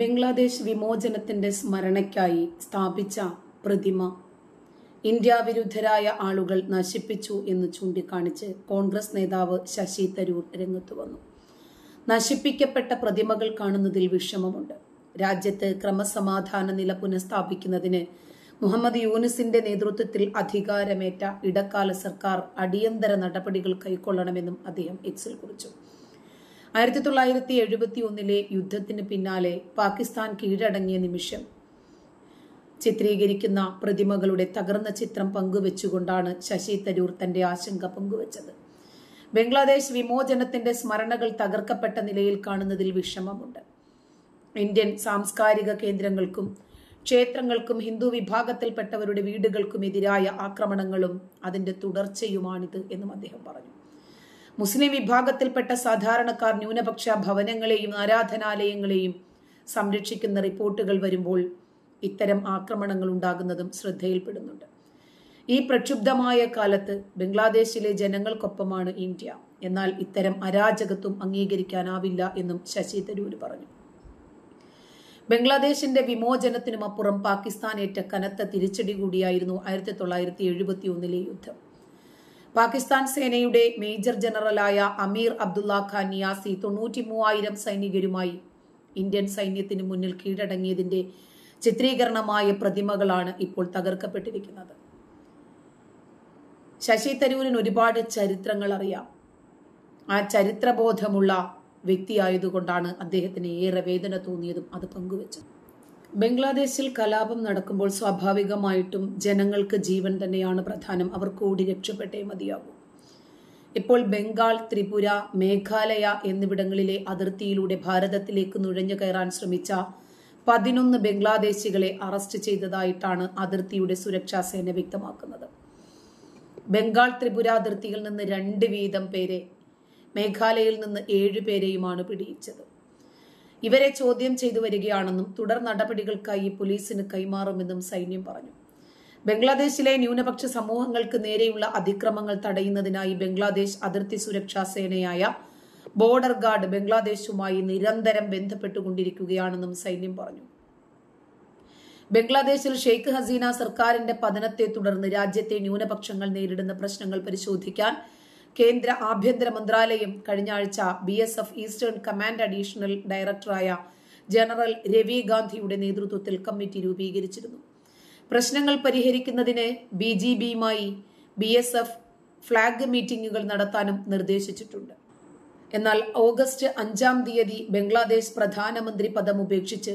ബംഗ്ലാദേശ് വിമോചനത്തിന്റെ സ്മരണയ്ക്കായി സ്ഥാപിച്ച പ്രതിമ. ഇന്ത്യ വിരുദ്ധരായ ആളുകൾ നശിപ്പിച്ചു എന്ന് ചൂണ്ടിക്കാണിച്ച് കോൺഗ്രസ് നേതാവ് ശശി തരൂർ രംഗത്തു വന്നു. നശിപ്പിക്കപ്പെട്ട പ്രതിമകൾ കാണുന്നതിൽ വിഷമമുണ്ട്. രാജ്യത്ത് ക്രമസമാധാന നില പുനഃസ്ഥാപിക്കുന്നതിന് മുഹമ്മദ് യൂനിസിന്റെ നേതൃത്വത്തിൽ അധികാരമേറ്റ ഇടക്കാല സർക്കാർ അടിയന്തര നടപടികൾ കൈക്കൊള്ളണമെന്നും അദ്ദേഹം എക്സിൽ കുറിച്ചു. ആയിരത്തി തൊള്ളായിരത്തി എഴുപത്തി ഒന്നിലെ യുദ്ധത്തിന് പിന്നാലെ പാകിസ്ഥാൻ കീഴടങ്ങിയ നിമിഷം ചിത്രീകരിക്കുന്ന പ്രതിമകളുടെ തകർന്ന ചിത്രം പങ്കുവെച്ചുകൊണ്ടാണ് ശശി തരൂർ തന്റെ ആശങ്ക പങ്കുവച്ചത്. ബംഗ്ലാദേശ് വിമോചനത്തിന്റെ സ്മരണകൾ തകർക്കപ്പെട്ട നിലയിൽ കാണുന്നതിൽ വിഷമമുണ്ട്. ഇന്ത്യൻ സാംസ്കാരിക കേന്ദ്രങ്ങൾക്കും ക്ഷേത്രങ്ങൾക്കും ഹിന്ദു വിഭാഗത്തിൽപ്പെട്ടവരുടെ വീടുകൾക്കും എതിരായ ആക്രമണങ്ങളും അതിന്റെ തുടർച്ചയുമാണിത് എന്നും അദ്ദേഹം പറഞ്ഞു. മുസ്ലിം വിഭാഗത്തിൽപ്പെട്ട സാധാരണക്കാർ ന്യൂനപക്ഷ ഭവനങ്ങളെയും ആരാധനാലയങ്ങളെയും സംരക്ഷിക്കുന്ന റിപ്പോർട്ടുകൾ വരുമ്പോൾ ഇത്തരം ആക്രമണങ്ങൾ ഉണ്ടാകുന്നതും ശ്രദ്ധയിൽപ്പെടുന്നുണ്ട്. ഈ പ്രക്ഷുബ്ധമായ കാലത്ത് ബംഗ്ലാദേശിലെ ജനങ്ങൾക്കൊപ്പമാണ് ഇന്ത്യ. എന്നാൽ ഇത്തരം അരാജകത്വം അംഗീകരിക്കാനാവില്ല എന്നും ശശി തരൂർ പറഞ്ഞു. ബംഗ്ലാദേശിന്റെ വിമോചനത്തിനുമപ്പുറം പാകിസ്ഥാനേറ്റ കനത്ത തിരിച്ചടി കൂടിയായിരുന്നു ആയിരത്തി തൊള്ളായിരത്തി എഴുപത്തി ഒന്നിലെ യുദ്ധം. പാകിസ്ഥാൻ സേനയുടെ മേജർ ജനറലായ അമീർ അബ്ദുള്ള ഖാൻ നിയാസി തൊണ്ണൂറ്റി മൂവായിരം സൈനികരുമായി ഇന്ത്യൻ സൈന്യത്തിന് മുന്നിൽ കീഴടങ്ങിയതിന്റെ ചിത്രീകരണമായ പ്രതിമകളാണ് ഇപ്പോൾ തകർക്കപ്പെട്ടിരിക്കുന്നത്. ശശി തരൂരിന് ഒരുപാട് ചരിത്രങ്ങൾ അറിയാം. ആ ചരിത്രബോധമുള്ള വ്യക്തിയായതുകൊണ്ടാണ് അദ്ദേഹത്തിന് ഏറെ വേദന തോന്നിയതും അത് പങ്കുവച്ചത്. ബംഗ്ലാദേശിൽ കലാപം നടക്കുമ്പോൾ സ്വാഭാവികമായിട്ടും ജനങ്ങൾക്ക് ജീവൻ തന്നെയാണ് പ്രധാനം. അവർ കൂടി രക്ഷപ്പെട്ടേ മതിയാകൂ. ഇപ്പോൾ ബംഗാൾ ത്രിപുര മേഘാലയ എന്നിവിടങ്ങളിലെ അതിർത്തിയിലൂടെ ഭാരതത്തിലേക്ക് നുഴഞ്ഞു കയറാൻ ശ്രമിച്ച പതിനൊന്ന് ബംഗ്ലാദേശികളെ അറസ്റ്റ് ചെയ്തതായിട്ടാണ് അതിർത്തിയുടെ സുരക്ഷാ സേന വ്യക്തമാക്കുന്നത്. ബംഗാൾ ത്രിപുര അതിർത്തിയിൽ നിന്ന് രണ്ട് വീതം പേരെ മേഘാലയയിൽ നിന്ന് ഏഴ് പേരെയുമാണ് പിടിയിച്ചത്. ഇവരെ ചോദ്യം ചെയ്തു വരികയാണെന്നും തുടർ നടപടികൾക്കായി പോലീസിന് കൈമാറുമെന്നും സൈന്യം പറഞ്ഞു. ബംഗ്ലാദേശിലെ ന്യൂനപക്ഷ സമൂഹങ്ങൾക്ക് നേരെയുള്ള അതിക്രമങ്ങൾ തടയുന്നതിനായി ബംഗ്ലാദേശ് അതിർത്തി സുരക്ഷാ സേനയായ ബോർഡർ ഗാർഡ് ബംഗ്ലാദേശുമായി നിരന്തരം ബന്ധപ്പെട്ടുകൊണ്ടിരിക്കുകയാണെന്നും സൈന്യം പറഞ്ഞു. ബംഗ്ലാദേശിൽ ഷെയ്ഖ് ഹസീന സർക്കാരിന്റെ പതനത്തെ തുടർന്ന് രാജ്യത്തെ ന്യൂനപക്ഷങ്ങൾ നേരിടുന്ന പ്രശ്നങ്ങൾ പരിശോധിക്കാൻ കേന്ദ്ര ആഭ്യന്തര മന്ത്രാലയം കഴിഞ്ഞ ആഴ്ച B S F eastern command additional ഡയറക്ടറായ ജനറൽ രവി ഗാന്ധിയുടെ നേതൃത്വത്തിൽ കമ്മിറ്റി രൂപീകരിച്ചിരുന്നു. പ്രശ്നങ്ങൾ പരിഹരിക്കുന്നതിന് ബി ജി ബിയുമായി ബി എസ് എഫ് ഫ്ളാഗ് മീറ്റിംഗുകൾ നടത്താനും നിർദ്ദേശിച്ചിട്ടുണ്ട്. എന്നാൽ ഓഗസ്റ്റ് അഞ്ചാം തീയതി ബംഗ്ലാദേശ് പ്രധാനമന്ത്രി പദം ഉപേക്ഷിച്ച്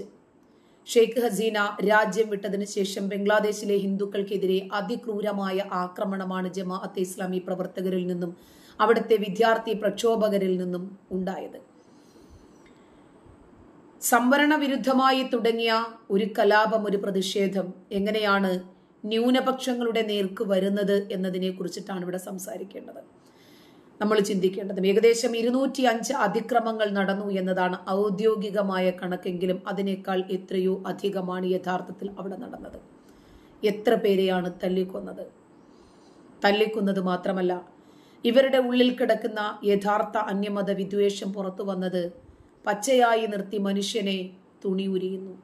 ഷെയ്ഖ് ഹസീന രാജ്യം വിട്ടതിനു ശേഷം ബംഗ്ലാദേശിലെ ഹിന്ദുക്കൾക്കെതിരെ അതിക്രൂരമായ ആക്രമണമാണ് ജമാഅത്തെ ഇസ്ലാമി പ്രവർത്തകരിൽ നിന്നും അവിടുത്തെ വിദ്യാർത്ഥി പ്രക്ഷോഭകരിൽ നിന്നും ഉണ്ടായത്. സംവരണ വിരുദ്ധമായി തുടങ്ങിയ ഒരു കലാപം ഒരു പ്രതിഷേധം എങ്ങനെയാണ് ന്യൂനപക്ഷങ്ങളുടെ നേർക്ക് വരുന്നത് എന്നതിനെ കുറിച്ചിട്ടാണ് ഇവിടെ സംസാരിക്കേണ്ടത്. നമ്മൾ ചിന്തിക്കേണ്ടത്. ഏകദേശം ഇരുന്നൂറ്റി അഞ്ച് അതിക്രമങ്ങൾ നടന്നു എന്നതാണ് ഔദ്യോഗികമായ കണക്കെങ്കിലും അതിനേക്കാൾ എത്രയോ അധികമാണ് യഥാർത്ഥത്തിൽ അവിടെ നടന്നത്. എത്ര പേരെയാണ് തല്ലിക്കൊന്നത്? തല്ലിക്കുന്നത് മാത്രമല്ല ഇവരുടെ ഉള്ളിൽ കിടക്കുന്ന യഥാർത്ഥ അന്യമത വിദ്വേഷം പുറത്തു വന്നത് പച്ചയായി നിർത്തി മനുഷ്യനെ തുണി ഉരിയുന്നു.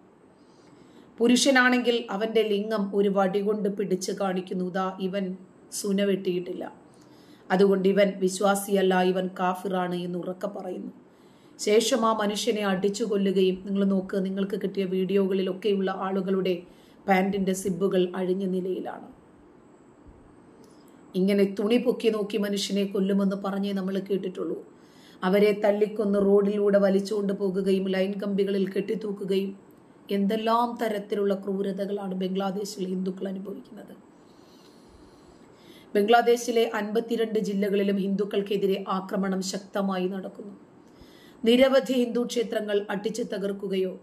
പുരുഷനാണെങ്കിൽ അവന്റെ ലിംഗം ഒരു വടികൊണ്ട് പിടിച്ച് കാണിക്കുന്നു. ഇവൻ സുന വെട്ടിയിട്ടില്ല. അതുകൊണ്ട് ഇവൻ വിശ്വാസിയല്ല ഇവൻ കാഫിറാണ് എന്ന് ഉറക്കെ പറയുന്നു. ശേഷം ആ മനുഷ്യനെ അടിച്ചു കൊല്ലുകയും നിങ്ങൾ നോക്ക് നിങ്ങൾക്ക് കിട്ടിയ വീഡിയോകളിലൊക്കെയുള്ള ആളുകളുടെ പാന്റിന്റെ സിബുകൾ അഴിഞ്ഞ നിലയിലാണ്. ഇങ്ങനെ തുണി പൊക്കി നോക്കി മനുഷ്യനെ കൊല്ലുമെന്ന് പറഞ്ഞേ നമ്മൾ കേട്ടിട്ടുള്ളൂ. അവരെ തള്ളിക്കൊന്ന് റോഡിലൂടെ വലിച്ചുകൊണ്ട് പോകുകയും ലൈൻ കമ്പികളിൽ കെട്ടിത്തൂക്കുകയും എന്തെല്ലാം തരത്തിലുള്ള ക്രൂരതകളാണ് ബംഗ്ലാദേശിൽ ഹിന്ദുക്കൾ അനുഭവിക്കുന്നത്. ബംഗ്ലാദേശിലെ അൻപത്തിരണ്ട് ജില്ലകളിലും ഹിന്ദുക്കൾക്കെതിരെ ആക്രമണം ശക്തമായി നടക്കുന്നു. നിരവധി ഹിന്ദു ക്ഷേത്രങ്ങൾ അട്ടിച്ചു തകർക്കുകയോ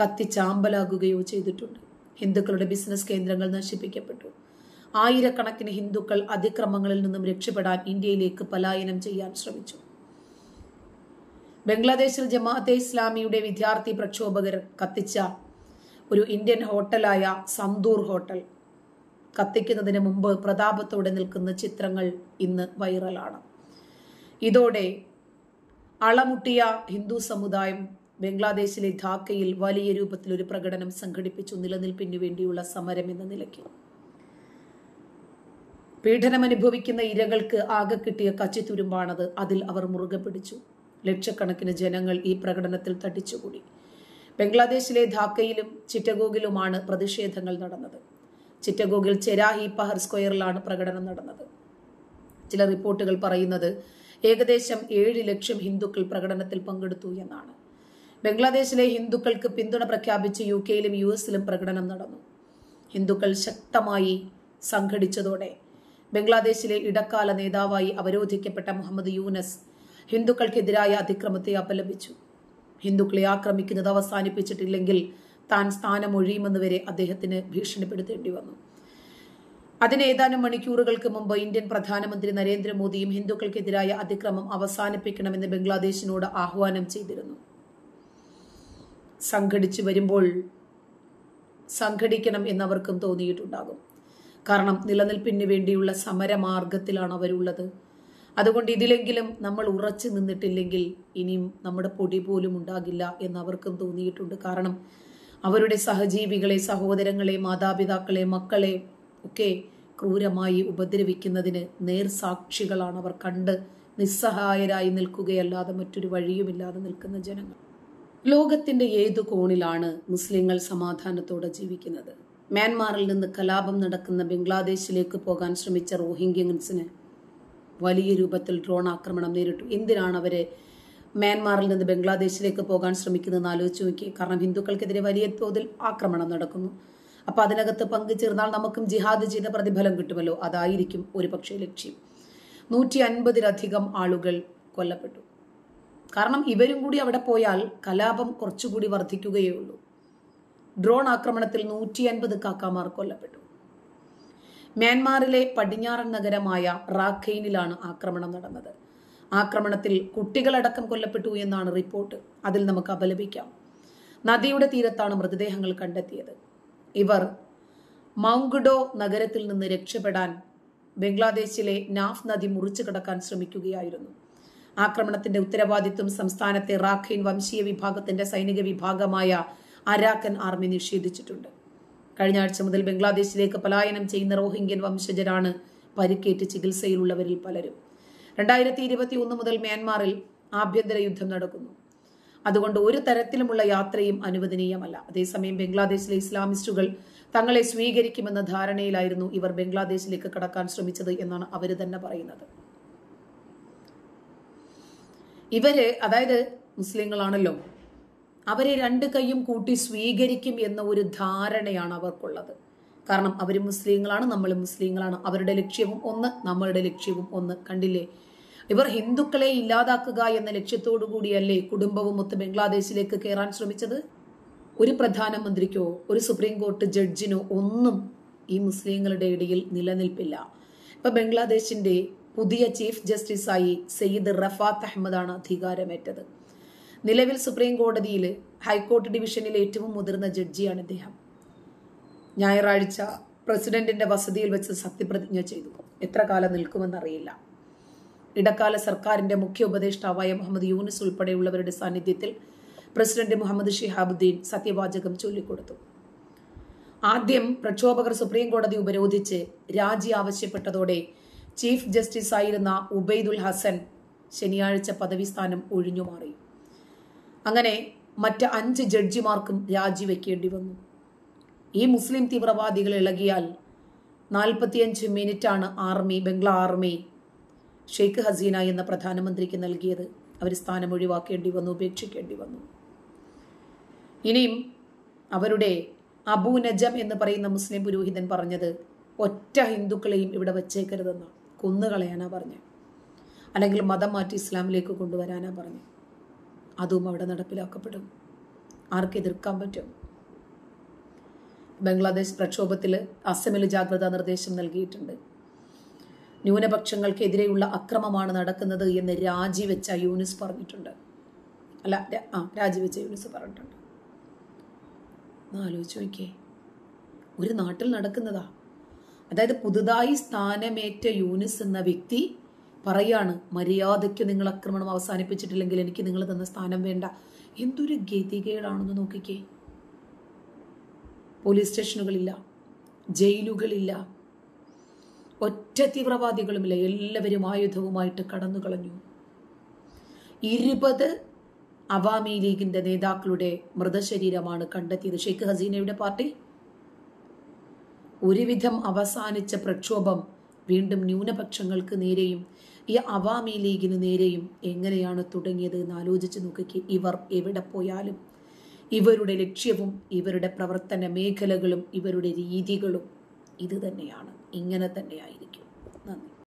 കത്തിച്ചാമ്പലാകുകയോ ചെയ്തിട്ടുണ്ട്. ഹിന്ദുക്കളുടെ ബിസിനസ് കേന്ദ്രങ്ങൾ നശിപ്പിക്കപ്പെട്ടു. ആയിരക്കണക്കിന് ഹിന്ദുക്കൾ അതിക്രമങ്ങളിൽ നിന്നും രക്ഷപ്പെടാൻ ഇന്ത്യയിലേക്ക് പലായനം ചെയ്യാൻ ശ്രമിച്ചു. ബംഗ്ലാദേശിൽ ജമാഅത്തെ ഇസ്ലാമിയുടെ വിദ്യാർത്ഥി പ്രക്ഷോഭകർ കത്തിച്ച ഒരു ഇന്ത്യൻ ഹോട്ടലായ സന്തൂർ ഹോട്ടൽ കത്തിക്കുന്നതിന് മുമ്പ് പ്രതാപത്തോടെ നിൽക്കുന്ന ചിത്രങ്ങൾ ഇന്ന് വൈറലാണ്. ഇതോടെ അളമുട്ടിയ ഹിന്ദു സമുദായം ബംഗ്ലാദേശിലെ ധാക്കയിൽ വലിയ രൂപത്തിൽ ഒരു പ്രകടനം സംഘടിപ്പിച്ചു. നിലനിൽപ്പിനു വേണ്ടിയുള്ള സമരം എന്ന നിലയ്ക്ക്. പീഡനം അനുഭവിക്കുന്ന ഇരകൾക്ക് ആകെ കിട്ടിയ കച്ചിത്തുരുമ്പാണത് അതിൽ അവർ മുറുകെ പിടിച്ചു. ലക്ഷക്കണക്കിന് ജനങ്ങൾ ഈ പ്രകടനത്തിൽ തട്ടിച്ചുകൂടി ബംഗ്ലാദേശിലെ ധാക്കയിലും ചിറ്റഗോഗിലുമാണ് പ്രതിഷേധങ്ങൾ നടന്നത്. ചിറ്റഗോഗിൽ ചെരാഹി പഹർ സ്ക്വയറിലാണ് പ്രകടനം നടന്നത്. ചില റിപ്പോർട്ടുകൾ പറയുന്നത് ഏകദേശം ഏഴ് ലക്ഷം ഹിന്ദുക്കൾ പ്രകടനത്തിൽ പങ്കെടുത്തു എന്നാണ്. ബംഗ്ലാദേശിലെ ഹിന്ദുക്കൾക്ക് പിന്തുണ പ്രഖ്യാപിച്ച് യു കെയിലും യു എസിലും പ്രകടനം നടന്നു. ഹിന്ദുക്കൾ ശക്തമായി സംഘടിച്ചതോടെ ബംഗ്ലാദേശിലെ ഇടക്കാല നേതാവായി അവരോധിക്കപ്പെട്ട മുഹമ്മദ് യൂനസ് ഹിന്ദുക്കൾക്കെതിരായ അതിക്രമത്തെ അപലപിച്ചു. ഹിന്ദുക്കളെ ആക്രമിക്കുന്നത് അവസാനിപ്പിച്ചിട്ടില്ലെങ്കിൽ താൻ സ്ഥാനമൊഴിയുമെന്ന് വരെ അദ്ദേഹത്തിന് ഭീഷണിപ്പെടുത്തേണ്ടി വന്നു. അതിന് ഏതാനും മണിക്കൂറുകൾക്ക് മുമ്പ് ഇന്ത്യൻ പ്രധാനമന്ത്രി നരേന്ദ്രമോദിയും ഹിന്ദുക്കൾക്കെതിരായ അതിക്രമം അവസാനിപ്പിക്കണമെന്ന് ബംഗ്ലാദേശിനോട് ആഹ്വാനം ചെയ്തിരുന്നു. സംഘടിച്ചു വരുമ്പോൾ സംഘടിക്കണം എന്നവർക്കും തോന്നിയിട്ടുണ്ടാകും. കാരണം നിലനിൽപ്പിന് വേണ്ടിയുള്ള സമരമാർഗത്തിലാണ് അവരുള്ളത്. അതുകൊണ്ട് ഇതിലെങ്കിലും നമ്മൾ ഉറച്ചു നിന്നിട്ടില്ലെങ്കിൽ ഇനിയും നമ്മുടെ പൊടി പോലും ഉണ്ടാകില്ല എന്നവർക്കും തോന്നിയിട്ടുണ്ട്. കാരണം അവരുടെ സഹജീവികളെ സഹോദരങ്ങളെ മാതാപിതാക്കളെ മക്കളെ ഒക്കെ ക്രൂരമായി ഉപദ്രവിക്കുന്നതിന് നേർസാക്ഷികളാണ് അവർ കണ്ട് നിസ്സഹായരായി നിൽക്കുകയല്ലാതെ മറ്റൊരു വഴിയുമില്ലാതെ നിൽക്കുന്ന ജനങ്ങൾ. ലോകത്തിന്റെ ഏതു കോണിലാണ് മുസ്ലിങ്ങൾ സമാധാനത്തോടെ ജീവിക്കുന്നത്? മ്യാൻമാറിൽ നിന്ന് കലാപം നടക്കുന്ന ബംഗ്ലാദേശിലേക്ക് പോകാൻ ശ്രമിച്ച റോഹിംഗ്യൻസിന് വലിയ രൂപത്തിൽ ഡ്രോൺ ആക്രമണം നേരിട്ടു. എന്തിനാണ് അവർ മ്യാൻമാറിൽ നിന്ന് ബംഗ്ലാദേശിലേക്ക് പോകാൻ ശ്രമിക്കുന്നതെന്ന് ആലോചിച്ച് നോക്കി. കാരണം ഹിന്ദുക്കൾക്കെതിരെ വലിയ തോതിൽ ആക്രമണം നടക്കുന്നു. അപ്പൊ അതിനകത്ത് പങ്കുചേർന്നാൽ നമുക്കും ജിഹാദ് ചെയ്ത പ്രതിഫലം കിട്ടുമല്ലോ? അതായിരിക്കും ഒരു പക്ഷേ ലക്ഷ്യം. നൂറ്റി അൻപതിലധികം ആളുകൾ കൊല്ലപ്പെട്ടു. കാരണം ഇവരും കൂടി അവിടെ പോയാൽ കലാപം കുറച്ചുകൂടി വർദ്ധിക്കുകയേ ഉള്ളൂ ഡ്രോൺ ആക്രമണത്തിൽ നൂറ്റി അൻപത് കാക്കാമാർ കൊല്ലപ്പെട്ടു. മ്യാൻമാറിലെ പടിഞ്ഞാറൻ നഗരമായ റാഖൈനിലാണ് ആക്രമണം നടന്നത്. ആക്രമണത്തിൽ കുട്ടികളടക്കം കൊല്ലപ്പെട്ടു എന്നാണ് റിപ്പോർട്ട്. അതിൽ നമുക്ക് അപലപിക്കാം. നദിയുടെ തീരത്താണ് മൃതദേഹങ്ങൾ കണ്ടെത്തിയത്. ഇവർ മൗങ്കുഡോ നഗരത്തിൽ നിന്ന് രക്ഷപ്പെടാൻ ബംഗ്ലാദേശിലെ നാഫ് നദി മുറിച്ചു കടക്കാൻ ശ്രമിക്കുകയായിരുന്നു. ആക്രമണത്തിന്റെ ഉത്തരവാദിത്വം സംസ്ഥാനത്തെ റാഖൈൻ വംശീയ വിഭാഗത്തിന്റെ സൈനിക വിഭാഗമായ അരാക്കൻ ആർമി നിഷേധിച്ചിട്ടുണ്ട്. കഴിഞ്ഞ ആഴ്ച മുതൽ ബംഗ്ലാദേശിലേക്ക് പലായനം ചെയ്യുന്ന റോഹിംഗ്യൻ വംശജരാണ് പരിക്കേറ്റ് ചികിത്സയിലുള്ളവരിൽ പലരും. രണ്ടായിരത്തി ഇരുപത്തി ഒന്ന് മുതൽ മ്യാൻമാറിൽ ആഭ്യന്തര യുദ്ധം നടക്കുന്നു. അതുകൊണ്ട് ഒരു തരത്തിലുമുള്ള യാത്രയും അനുവദനീയമല്ല. അതേസമയം ബംഗ്ലാദേശിലെ ഇസ്ലാമിസ്റ്റുകൾ തങ്ങളെ സ്വീകരിക്കുമെന്ന ധാരണയിലായിരുന്നു ഇവർ ബംഗ്ലാദേശിലേക്ക് കടക്കാൻ ശ്രമിച്ചത് എന്നാണ് അവർ തന്നെ പറയുന്നത്. ഇവർ അതായത് മുസ്ലിങ്ങളാണല്ലോ അവരെ രണ്ട് കൈയും കൂട്ടി സ്വീകരിക്കും എന്ന ഒരു ധാരണയാണ് അവർക്കുള്ളത്. കാരണം അവർ മുസ്ലിങ്ങളാണ് നമ്മൾ മുസ്ലിങ്ങളാണ്. അവരുടെ ലക്ഷ്യവും ഒന്ന് നമ്മളുടെ ലക്ഷ്യവും ഒന്ന്. കണ്ടില്ലേ? ഇവർ ഹിന്ദുക്കളെ ഇല്ലാതാക്കുക എന്ന ലക്ഷ്യത്തോടു കൂടിയല്ലേ കുടുംബവും ഒത്ത് ബംഗ്ലാദേശിലേക്ക് കയറാൻ ശ്രമിച്ചത്? ഒരു പ്രധാനമന്ത്രിക്കോ ഒരു സുപ്രീം കോടതി ജഡ്ജിനോ ഒന്നും ഈ മുസ്ലിങ്ങളുടെ ഇടയിൽ നിലനിൽപ്പില്ല. ഇപ്പൊ ബംഗ്ലാദേശിന്റെ പുതിയ ചീഫ് ജസ്റ്റിസായി സയ്യിദ് റഫാത്ത് അഹമ്മദാണ് അധികാരമേറ്റത്. നിലവിൽ സുപ്രീം കോടതിയിൽ ഹൈക്കോടതി ഡിവിഷനിലെ ഏറ്റവും മുതിർന്ന ജഡ്ജിയാണ് ഇദ്ദേഹം. ഞായറാഴ്ച പ്രസിഡന്റിന്റെ വസതിയിൽ വെച്ച് സത്യപ്രതിജ്ഞ ചെയ്തു. എത്ര കാലം നിൽക്കുമെന്നറിയില്ല. ഇടക്കാല സർക്കാരിന്റെ മുഖ്യ ഉപദേഷ്ടാവായ മുഹമ്മദ് യൂനിസ് ഉൾപ്പെടെയുള്ളവരുടെ സാന്നിധ്യത്തിൽ പ്രസിഡന്റ് മുഹമ്മദ് ഷിഹാബുദ്ദീൻ സത്യവാചകം ചൊല്ലിക്കൊടുത്തു. ആദ്യം പ്രക്ഷോഭകർ സുപ്രീം കോടതി ഉപരോധിച്ച് രാജി ആവശ്യപ്പെട്ടതോടെ ചീഫ് ജസ്റ്റിസ് ആയിരുന്ന ഉബൈദുൽ ഹസൻ ശനിയാഴ്ച പദവിസ്ഥാനം ഒഴിഞ്ഞുമാറി അങ്ങനെ മറ്റ് അഞ്ച് ജഡ്ജിമാർക്കും രാജിവെക്കേണ്ടി വന്നു. ഈ മുസ്ലിം തീവ്രവാദികൾ ഇളകിയാൽ നാൽപ്പത്തിയഞ്ച് മിനിറ്റാണ് ആർമി ബംഗ്ലാ ആർമി ഷെയ്ഖ് ഹസീന എന്ന പ്രധാനമന്ത്രിക്ക് നൽകിയത്. അവർ സ്ഥാനം ഒഴിവാക്കേണ്ടി വന്നു ഉപേക്ഷിക്കേണ്ടി വന്നു. ഇനിയും അവരുടെ അബൂ നജം എന്ന് പറയുന്ന മുസ്ലിം പുരോഹിതൻ പറഞ്ഞത് ഒറ്റ ഹിന്ദുക്കളെയും ഇവിടെ വച്ചേക്കരുതെന്ന്. കൊന്നുകളയാനാ പറഞ്ഞു. അല്ലെങ്കിൽ മതം മാറ്റി ഇസ്ലാമിലേക്ക് കൊണ്ടുവരാനാ പറഞ്ഞു. അതും അവിടെ നടപ്പിലാക്കപ്പെടും. ആർക്ക് എതിർക്കാൻ പറ്റും? ബംഗ്ലാദേശ് പ്രക്ഷോഭത്തിൽ അസമിൽ ജാഗ്രതാ നിർദ്ദേശം നൽകിയിട്ടുണ്ട്. ന്യൂനപക്ഷങ്ങൾക്കെതിരെയുള്ള അക്രമമാണ് നടക്കുന്നത് എന്ന് രാജിവെച്ച യൂനിസ് പറഞ്ഞിട്ടുണ്ട്. അല്ല ആ രാജിവെച്ച യൂനിസ് പറഞ്ഞിട്ടുണ്ട്. ആലോചിച്ച് നോക്കിയേ. ഒരു നാട്ടിൽ നടക്കുന്നതാ. അതായത് പുതുതായി സ്ഥാനമേറ്റ യൂനിസ് എന്ന വ്യക്തി പറയാണ് മര്യാദയ്ക്ക് നിങ്ങൾ ആക്രമണം അവസാനിപ്പിച്ചിട്ടില്ലെങ്കിൽ എനിക്ക് നിങ്ങൾ തന്ന സ്ഥാനം വേണ്ട. എന്തൊരു ഗതികേടാണെന്ന് നോക്കിക്കേ. പോലീസ് സ്റ്റേഷനുകളില്ല ജയിലുകളില്ല. ഒറ്റ തീവ്രവാദികളുമില്ല എല്ലാവരും ആയുധവുമായിട്ട് കടന്നു കളഞ്ഞു. ഇരുപത് അവാമി ലീഗിന്റെ നേതാക്കളുടെ മൃതശരീരമാണ് കണ്ടെത്തിയത്. ഷെയ്ഖ് ഹസീനയുടെ പാർട്ടി? ഒരുവിധം അവസാനിച്ച പ്രക്ഷോഭം വീണ്ടും ന്യൂനപക്ഷങ്ങൾക്ക് നേരെയും ഈ അവാമി ലീഗിന് നേരെയും എങ്ങനെയാണ് തുടങ്ങിയത് എന്ന് ആലോചിച്ച് നോക്കിക്ക് ഇവർ എവിടെ പോയാലും. ഇവരുടെ ലക്ഷ്യവും ഇവരുടെ പ്രവർത്തന മേഖലകളും ഇവരുടെ രീതികളും ഇത് തന്നെയാണ് ഇങ്ങനെ തന്നെയായിരിക്കും. നന്ദി.